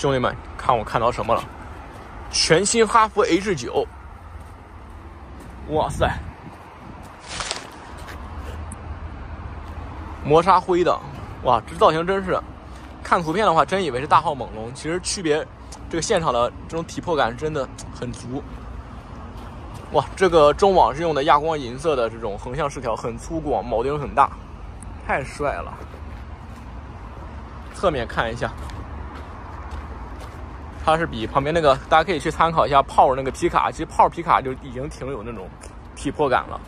兄弟们，看我看到什么了？全新哈弗 H 九，哇塞，磨砂灰的，哇，这造型真是，看图片的话真以为是大号猛龙，其实区别，这个现场的这种体魄感真的很足。哇，这个中网是用的亚光银色的这种横向饰条，很粗犷，铆钉很大，太帅了。侧面看一下。它是比旁边那个，大家可以去参考一下炮那个皮卡，其实炮皮卡就已经挺有那种体魄感了。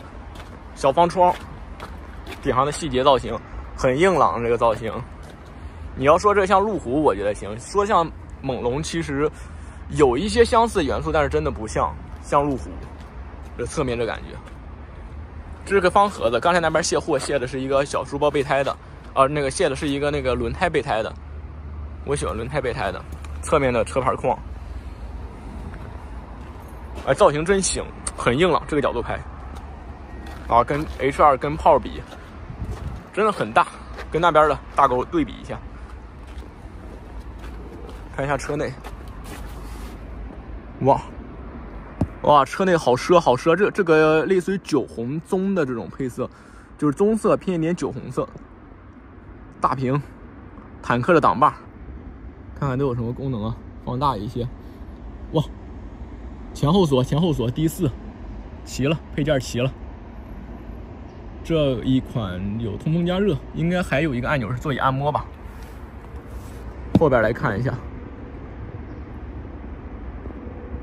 小方窗，顶上的细节造型很硬朗，这个造型。你要说这像路虎，我觉得行；说像猛龙，其实有一些相似元素，但是真的不像像路虎。这侧面这感觉，这是个方盒子。刚才那边卸货卸的是一个小书包备胎的，啊，那个卸的是一个那个轮胎备胎的。我喜欢轮胎备胎的。侧面的车牌框，哎，造型真行，很硬朗，这个角度拍，啊，跟 H2 跟炮比，真的很大，跟那边的大狗对比一下，看一下车内，哇，哇，车内好奢好奢，这这个类似于酒红棕的这种配色，就是棕色偏一点酒红色，大屏，坦克的挡把。看看都有什么功能啊？放大一些，哇！前后锁、前后锁、低四，齐了，配件齐了。这一款有通风加热，应该还有一个按钮是座椅按摩吧。后边来看一下，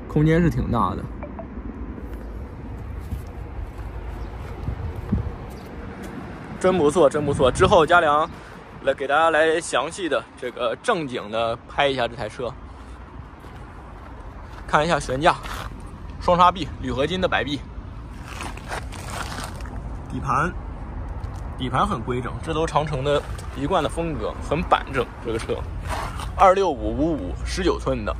空间是挺大的，真不错，真不错。之后嘉良。来给大家来详细的这个正经的拍一下这台车，看一下悬架，双叉臂，铝合金的摆臂，底盘，底盘很规整，这都长城的一贯的风格，很板正。这个车，二六五五五十九寸的，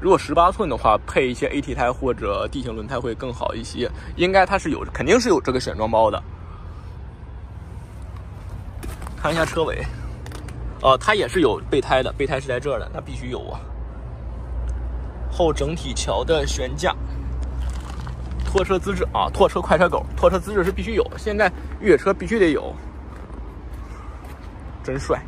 如果十八寸的话，配一些 AT 胎或者 D 型轮胎会更好一些。应该它是有，肯定是有这个选装包的。看一下车尾。呃，它也是有备胎的，备胎是在这儿的，那必须有啊。后整体桥的悬架，拖车资质啊，拖车快车狗，拖车资质是必须有，现在越野车必须得有，真帅。